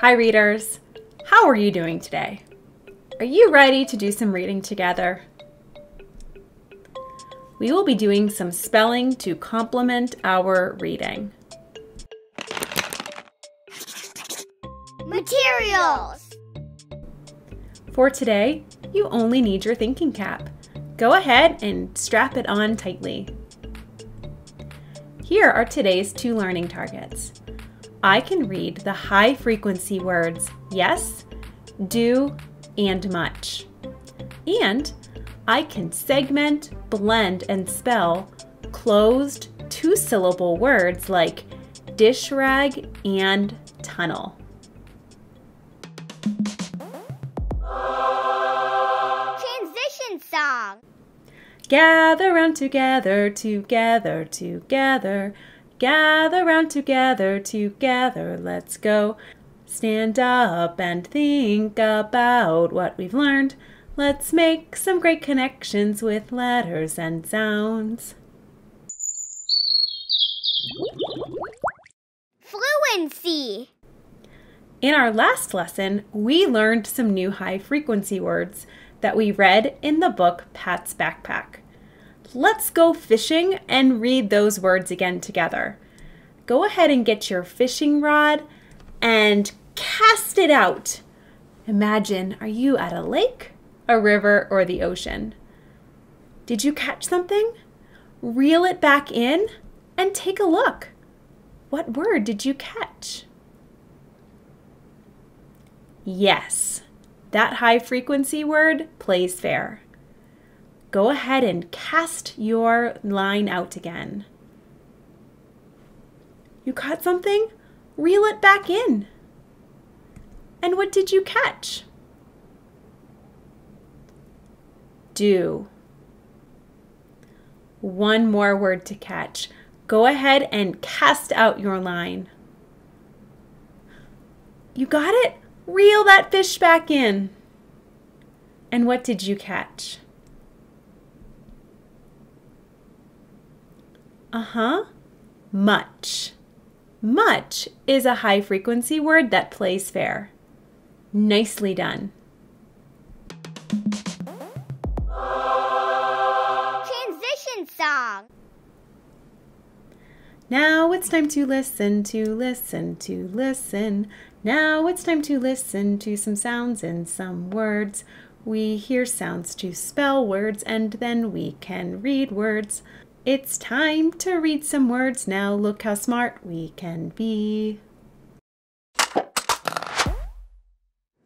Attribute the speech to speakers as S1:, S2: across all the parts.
S1: Hi, readers. How are you doing today? Are you ready to do some reading together? We will be doing some spelling to complement our reading.
S2: Materials!
S1: For today, you only need your thinking cap. Go ahead and strap it on tightly. Here are today's two learning targets. I can read the high frequency words yes, do, and much. And I can segment, blend, and spell closed two syllable words like dish rag and tunnel.
S2: Transition song!
S1: Gather round together, together, together. Gather round together, together, let's go. Stand up and think about what we've learned. Let's make some great connections with letters and sounds.
S2: Fluency!
S1: In our last lesson, we learned some new high frequency words that we read in the book Pat's Backpack. Let's go fishing and read those words again together. Go ahead and get your fishing rod and cast it out. Imagine, are you at a lake, a river, or the ocean? Did you catch something? Reel it back in and take a look. What word did you catch? Yes, that high frequency word plays fair go ahead and cast your line out again. You caught something? Reel it back in. And what did you catch? Do. One more word to catch. Go ahead and cast out your line. You got it? Reel that fish back in. And what did you catch? Uh huh. Much. Much is a high frequency word that plays fair. Nicely done.
S2: Transition song!
S1: Now it's time to listen, to listen, to listen. Now it's time to listen to some sounds and some words. We hear sounds to spell words and then we can read words. It's time to read some words now. Look how smart we can be.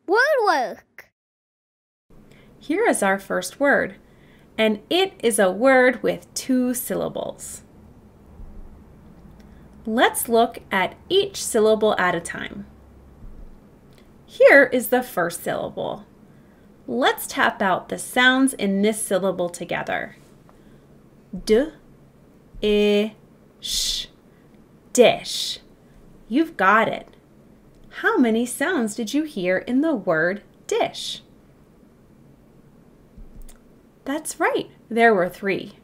S2: Word work!
S1: Here is our first word, and it is a word with two syllables. Let's look at each syllable at a time. Here is the first syllable. Let's tap out the sounds in this syllable together. D, ish, dish. You've got it. How many sounds did you hear in the word dish? That's right, there were three.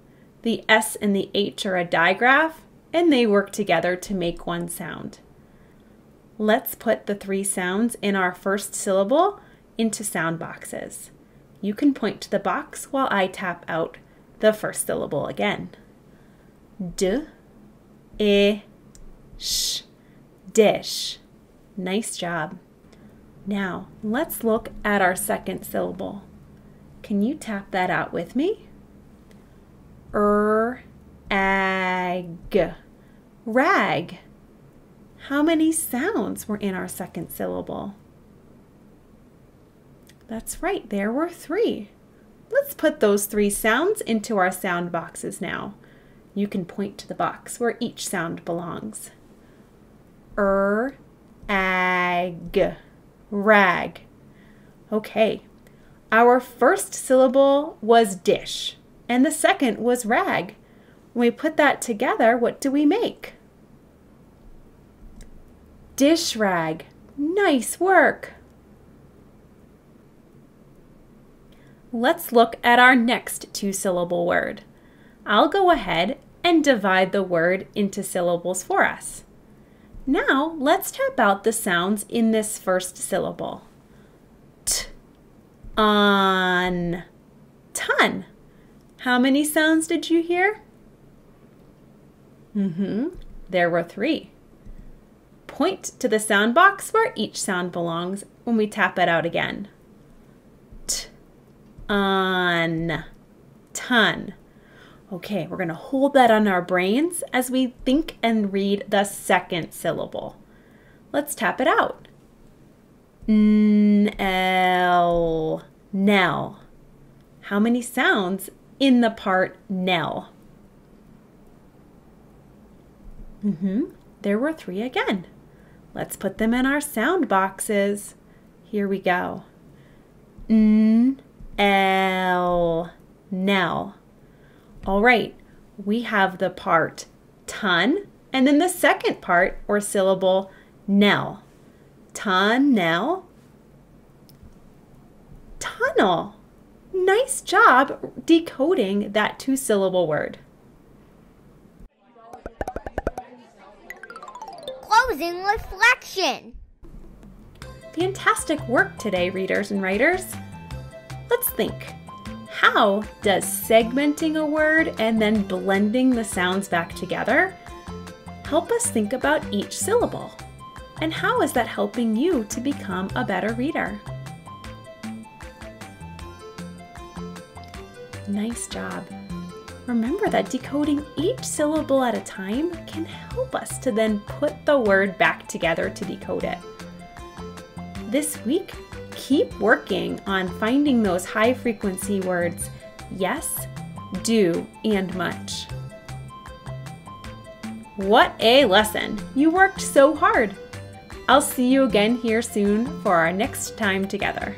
S1: The S and the H are a digraph, and they work together to make one sound. Let's put the three sounds in our first syllable into sound boxes. You can point to the box while I tap out the first syllable again d, e, sh, dish. Nice job. Now, let's look at our second syllable. Can you tap that out with me? Er, ag, rag. How many sounds were in our second syllable? That's right, there were three. Let's put those three sounds into our sound boxes now you can point to the box where each sound belongs. Er, ag, rag. Okay, our first syllable was dish, and the second was rag. When we put that together, what do we make? Dish rag. Nice work. Let's look at our next two syllable word. I'll go ahead and divide the word into syllables for us. Now let's tap out the sounds in this first syllable. T, on, ton. How many sounds did you hear? Mm-hmm. There were three. Point to the sound box where each sound belongs when we tap it out again. T, on, ton. Okay, we're going to hold that on our brains as we think and read the second syllable. Let's tap it out. N-L, Nell. How many sounds in the part Nell? Mm-hmm. There were three again. Let's put them in our sound boxes. Here we go. N, L, Nell. All right, we have the part ton and then the second part or syllable Nell. Tunnel. Tunnel. Nice job decoding that two syllable word.
S2: Closing reflection.
S1: Fantastic work today, readers and writers. Let's think. How does segmenting a word and then blending the sounds back together help us think about each syllable? And how is that helping you to become a better reader? Nice job. Remember that decoding each syllable at a time can help us to then put the word back together to decode it. This week, keep working on finding those high frequency words yes, do, and much. What a lesson! You worked so hard! I'll see you again here soon for our next time together.